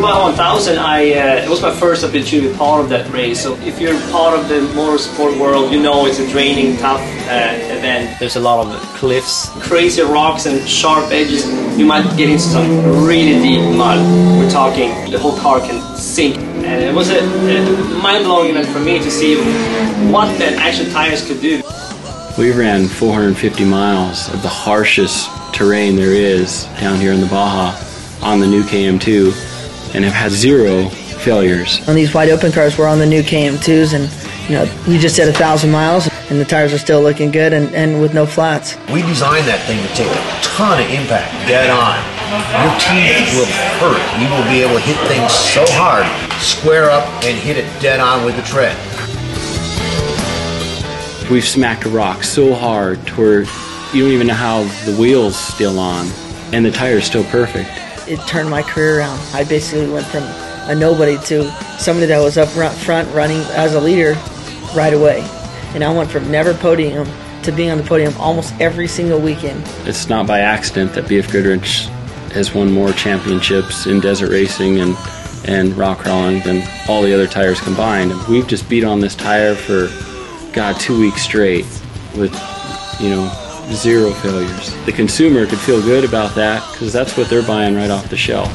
Baja 1000, I uh, it was my first opportunity to be part of that race. So if you're part of the motorsport world, you know it's a draining, tough uh, event. There's a lot of cliffs, crazy rocks, and sharp edges. You might get into some really deep mud. We're talking the whole car can sink. And it was a, a mind-blowing event for me to see what the actual tires could do. We ran 450 miles of the harshest terrain there is down here in the Baja on the new KM2 and have had zero failures. On these wide open cars, we're on the new KM2s, and you know we just did a thousand miles, and the tires are still looking good, and, and with no flats. We designed that thing to take a ton of impact dead on. Your teeth will hurt. You will be able to hit things so hard, square up, and hit it dead on with the tread. We've smacked a rock so hard to where you don't even know how the wheel's still on, and the tire's still perfect. It turned my career around. I basically went from a nobody to somebody that was up front running as a leader right away. And I went from never podium to being on the podium almost every single weekend. It's not by accident that BF Goodrich has won more championships in desert racing and, and rock crawling than all the other tires combined. We've just beat on this tire for, God, two weeks straight with, you know, zero failures. The consumer could feel good about that because that's what they're buying right off the shelf.